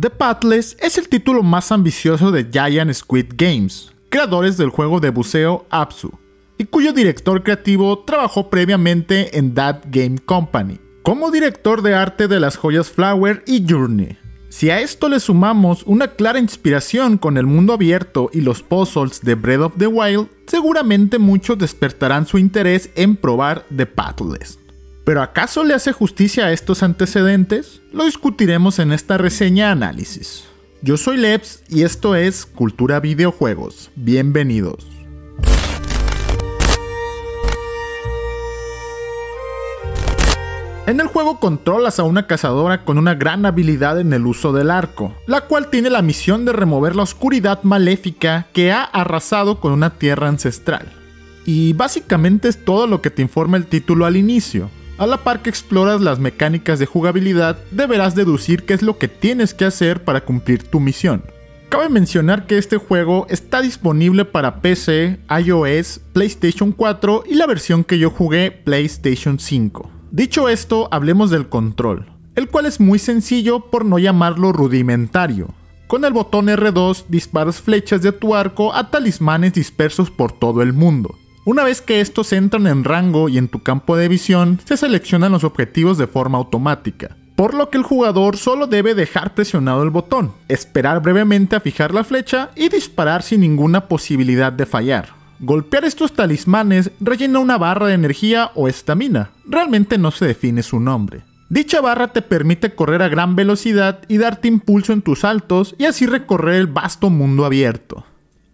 The Pathless es el título más ambicioso de Giant Squid Games, creadores del juego de buceo Apsu, y cuyo director creativo trabajó previamente en That Game Company, como director de arte de las joyas Flower y Journey. Si a esto le sumamos una clara inspiración con el mundo abierto y los puzzles de Breath of the Wild, seguramente muchos despertarán su interés en probar The Pathless. ¿Pero acaso le hace justicia a estos antecedentes? Lo discutiremos en esta reseña análisis. Yo soy Leps y esto es Cultura Videojuegos. Bienvenidos. En el juego controlas a una cazadora con una gran habilidad en el uso del arco, la cual tiene la misión de remover la oscuridad maléfica que ha arrasado con una tierra ancestral. Y básicamente es todo lo que te informa el título al inicio, a la par que exploras las mecánicas de jugabilidad, deberás deducir qué es lo que tienes que hacer para cumplir tu misión. Cabe mencionar que este juego está disponible para PC, iOS, PlayStation 4 y la versión que yo jugué PlayStation 5. Dicho esto, hablemos del control, el cual es muy sencillo por no llamarlo rudimentario. Con el botón R2 disparas flechas de tu arco a talismanes dispersos por todo el mundo. Una vez que estos entran en rango y en tu campo de visión, se seleccionan los objetivos de forma automática. Por lo que el jugador solo debe dejar presionado el botón, esperar brevemente a fijar la flecha y disparar sin ninguna posibilidad de fallar. Golpear estos talismanes rellena una barra de energía o estamina, realmente no se define su nombre. Dicha barra te permite correr a gran velocidad y darte impulso en tus saltos y así recorrer el vasto mundo abierto.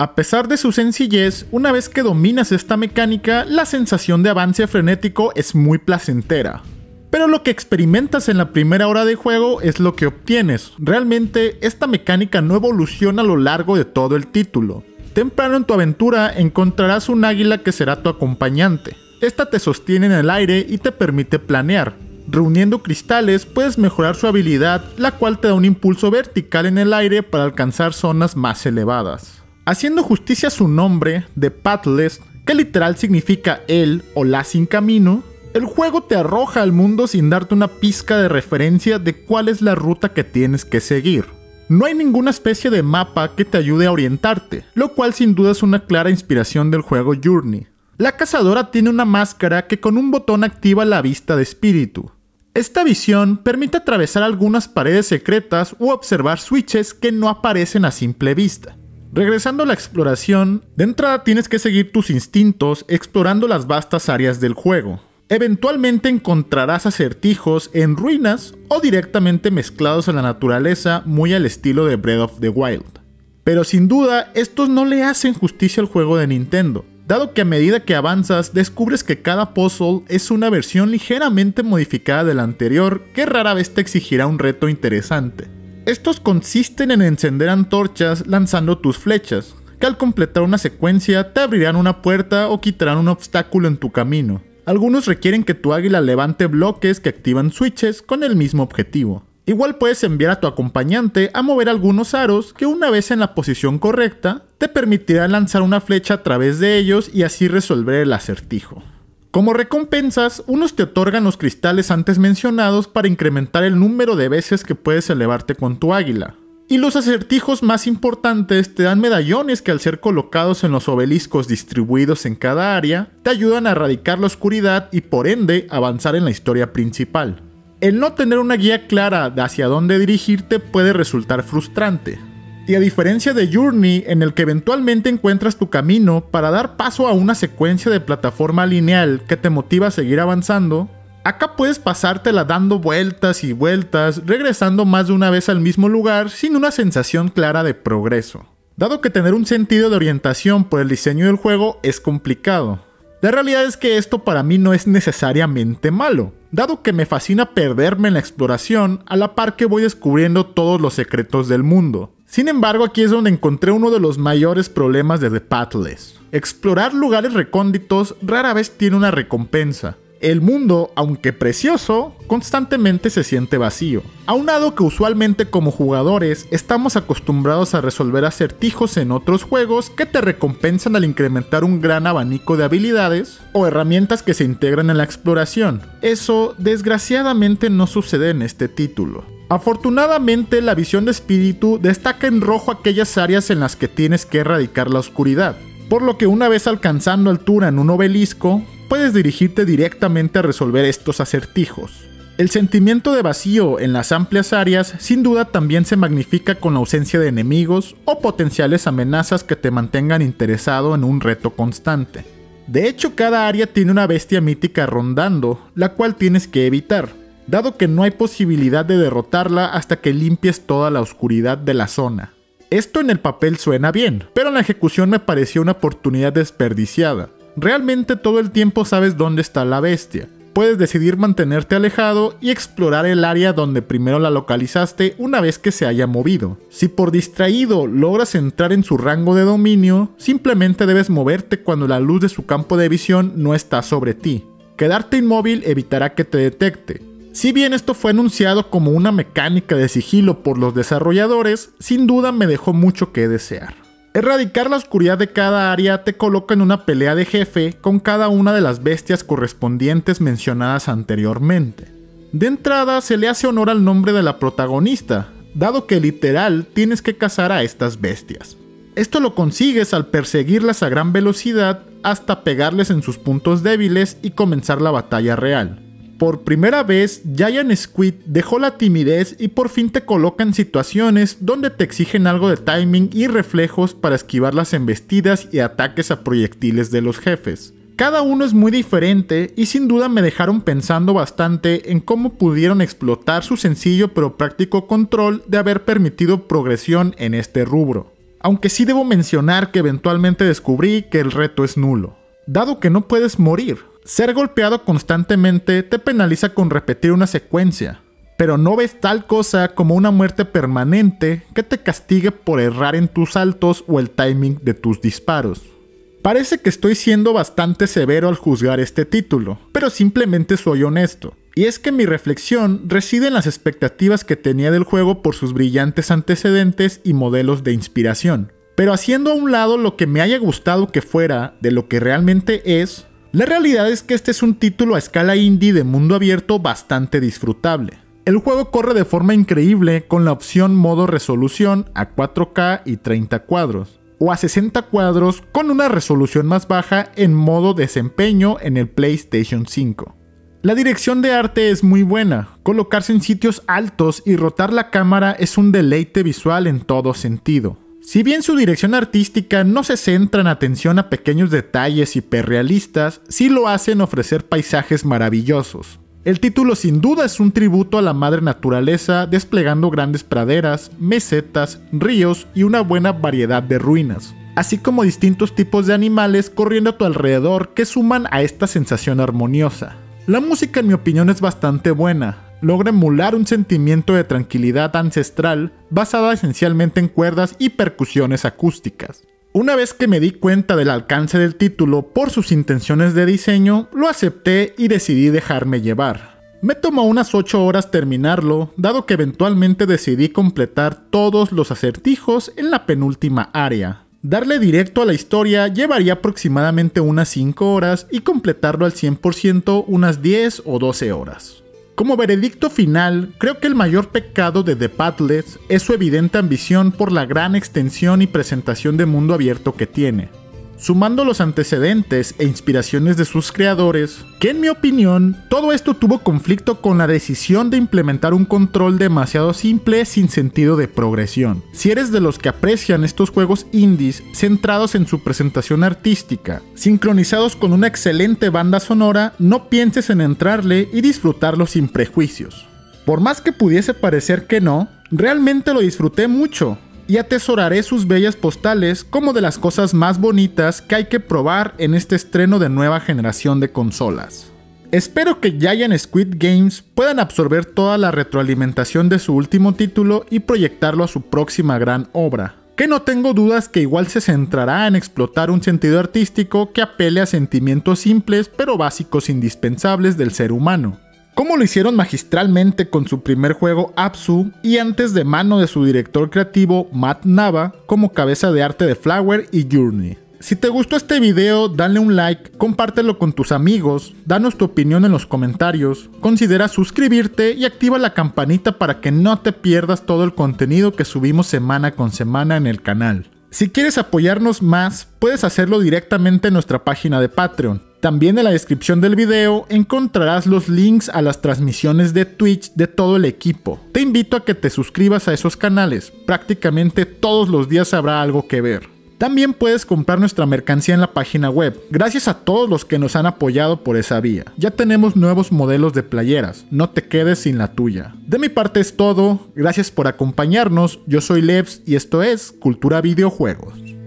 A pesar de su sencillez, una vez que dominas esta mecánica, la sensación de avance frenético es muy placentera. Pero lo que experimentas en la primera hora de juego es lo que obtienes. Realmente esta mecánica no evoluciona a lo largo de todo el título. Temprano en tu aventura encontrarás un águila que será tu acompañante. Esta te sostiene en el aire y te permite planear. Reuniendo cristales puedes mejorar su habilidad, la cual te da un impulso vertical en el aire para alcanzar zonas más elevadas. Haciendo justicia a su nombre, The Pathless, que literal significa el o la sin camino, el juego te arroja al mundo sin darte una pizca de referencia de cuál es la ruta que tienes que seguir. No hay ninguna especie de mapa que te ayude a orientarte, lo cual sin duda es una clara inspiración del juego Journey. La cazadora tiene una máscara que con un botón activa la vista de espíritu. Esta visión permite atravesar algunas paredes secretas u observar switches que no aparecen a simple vista. Regresando a la exploración, de entrada tienes que seguir tus instintos explorando las vastas áreas del juego. Eventualmente encontrarás acertijos en ruinas o directamente mezclados en la naturaleza muy al estilo de Breath of the Wild. Pero sin duda, estos no le hacen justicia al juego de Nintendo, dado que a medida que avanzas descubres que cada puzzle es una versión ligeramente modificada del anterior que rara vez te exigirá un reto interesante. Estos consisten en encender antorchas lanzando tus flechas, que al completar una secuencia te abrirán una puerta o quitarán un obstáculo en tu camino. Algunos requieren que tu águila levante bloques que activan switches con el mismo objetivo. Igual puedes enviar a tu acompañante a mover algunos aros que una vez en la posición correcta te permitirán lanzar una flecha a través de ellos y así resolver el acertijo. Como recompensas, unos te otorgan los cristales antes mencionados para incrementar el número de veces que puedes elevarte con tu águila. Y los acertijos más importantes te dan medallones que al ser colocados en los obeliscos distribuidos en cada área, te ayudan a erradicar la oscuridad y por ende avanzar en la historia principal. El no tener una guía clara de hacia dónde dirigirte puede resultar frustrante, y a diferencia de Journey, en el que eventualmente encuentras tu camino para dar paso a una secuencia de plataforma lineal que te motiva a seguir avanzando, acá puedes pasártela dando vueltas y vueltas, regresando más de una vez al mismo lugar sin una sensación clara de progreso. Dado que tener un sentido de orientación por el diseño del juego es complicado. La realidad es que esto para mí no es necesariamente malo, dado que me fascina perderme en la exploración a la par que voy descubriendo todos los secretos del mundo. Sin embargo, aquí es donde encontré uno de los mayores problemas de The Pathless. Explorar lugares recónditos rara vez tiene una recompensa. El mundo, aunque precioso, constantemente se siente vacío. Aunado que usualmente como jugadores estamos acostumbrados a resolver acertijos en otros juegos que te recompensan al incrementar un gran abanico de habilidades o herramientas que se integran en la exploración. Eso desgraciadamente no sucede en este título. Afortunadamente, la visión de espíritu destaca en rojo aquellas áreas en las que tienes que erradicar la oscuridad, por lo que una vez alcanzando altura en un obelisco, puedes dirigirte directamente a resolver estos acertijos. El sentimiento de vacío en las amplias áreas sin duda también se magnifica con la ausencia de enemigos o potenciales amenazas que te mantengan interesado en un reto constante. De hecho, cada área tiene una bestia mítica rondando, la cual tienes que evitar, dado que no hay posibilidad de derrotarla hasta que limpies toda la oscuridad de la zona. Esto en el papel suena bien, pero en la ejecución me pareció una oportunidad desperdiciada. Realmente todo el tiempo sabes dónde está la bestia. Puedes decidir mantenerte alejado y explorar el área donde primero la localizaste una vez que se haya movido. Si por distraído logras entrar en su rango de dominio, simplemente debes moverte cuando la luz de su campo de visión no está sobre ti. Quedarte inmóvil evitará que te detecte, si bien esto fue anunciado como una mecánica de sigilo por los desarrolladores, sin duda me dejó mucho que desear. Erradicar la oscuridad de cada área te coloca en una pelea de jefe con cada una de las bestias correspondientes mencionadas anteriormente. De entrada se le hace honor al nombre de la protagonista, dado que literal tienes que cazar a estas bestias. Esto lo consigues al perseguirlas a gran velocidad hasta pegarles en sus puntos débiles y comenzar la batalla real. Por primera vez, Giant Squid dejó la timidez y por fin te coloca en situaciones donde te exigen algo de timing y reflejos para esquivar las embestidas y ataques a proyectiles de los jefes. Cada uno es muy diferente y sin duda me dejaron pensando bastante en cómo pudieron explotar su sencillo pero práctico control de haber permitido progresión en este rubro. Aunque sí debo mencionar que eventualmente descubrí que el reto es nulo, dado que no puedes morir, ser golpeado constantemente te penaliza con repetir una secuencia, pero no ves tal cosa como una muerte permanente que te castigue por errar en tus saltos o el timing de tus disparos. Parece que estoy siendo bastante severo al juzgar este título, pero simplemente soy honesto. Y es que mi reflexión reside en las expectativas que tenía del juego por sus brillantes antecedentes y modelos de inspiración. Pero haciendo a un lado lo que me haya gustado que fuera de lo que realmente es, la realidad es que este es un título a escala indie de mundo abierto bastante disfrutable. El juego corre de forma increíble con la opción modo resolución a 4K y 30 cuadros, o a 60 cuadros con una resolución más baja en modo desempeño en el PlayStation 5. La dirección de arte es muy buena, colocarse en sitios altos y rotar la cámara es un deleite visual en todo sentido. Si bien su dirección artística no se centra en atención a pequeños detalles hiperrealistas, sí lo hace en ofrecer paisajes maravillosos. El título sin duda es un tributo a la madre naturaleza desplegando grandes praderas, mesetas, ríos y una buena variedad de ruinas, así como distintos tipos de animales corriendo a tu alrededor que suman a esta sensación armoniosa. La música en mi opinión es bastante buena, logra emular un sentimiento de tranquilidad ancestral basada esencialmente en cuerdas y percusiones acústicas. Una vez que me di cuenta del alcance del título por sus intenciones de diseño, lo acepté y decidí dejarme llevar. Me tomó unas 8 horas terminarlo, dado que eventualmente decidí completar todos los acertijos en la penúltima área. Darle directo a la historia llevaría aproximadamente unas 5 horas y completarlo al 100% unas 10 o 12 horas. Como veredicto final, creo que el mayor pecado de The Pathless es su evidente ambición por la gran extensión y presentación de mundo abierto que tiene sumando los antecedentes e inspiraciones de sus creadores, que en mi opinión todo esto tuvo conflicto con la decisión de implementar un control demasiado simple sin sentido de progresión. Si eres de los que aprecian estos juegos indies centrados en su presentación artística, sincronizados con una excelente banda sonora, no pienses en entrarle y disfrutarlo sin prejuicios. Por más que pudiese parecer que no, realmente lo disfruté mucho, y atesoraré sus bellas postales como de las cosas más bonitas que hay que probar en este estreno de nueva generación de consolas. Espero que Giant Squid Games puedan absorber toda la retroalimentación de su último título y proyectarlo a su próxima gran obra, que no tengo dudas que igual se centrará en explotar un sentido artístico que apele a sentimientos simples pero básicos indispensables del ser humano como lo hicieron magistralmente con su primer juego Apsu y antes de mano de su director creativo Matt Nava como cabeza de arte de Flower y Journey. Si te gustó este video, dale un like, compártelo con tus amigos, danos tu opinión en los comentarios, considera suscribirte y activa la campanita para que no te pierdas todo el contenido que subimos semana con semana en el canal. Si quieres apoyarnos más, puedes hacerlo directamente en nuestra página de Patreon. También en la descripción del video encontrarás los links a las transmisiones de Twitch de todo el equipo. Te invito a que te suscribas a esos canales, prácticamente todos los días habrá algo que ver. También puedes comprar nuestra mercancía en la página web. Gracias a todos los que nos han apoyado por esa vía. Ya tenemos nuevos modelos de playeras. No te quedes sin la tuya. De mi parte es todo. Gracias por acompañarnos. Yo soy Levs y esto es Cultura Videojuegos.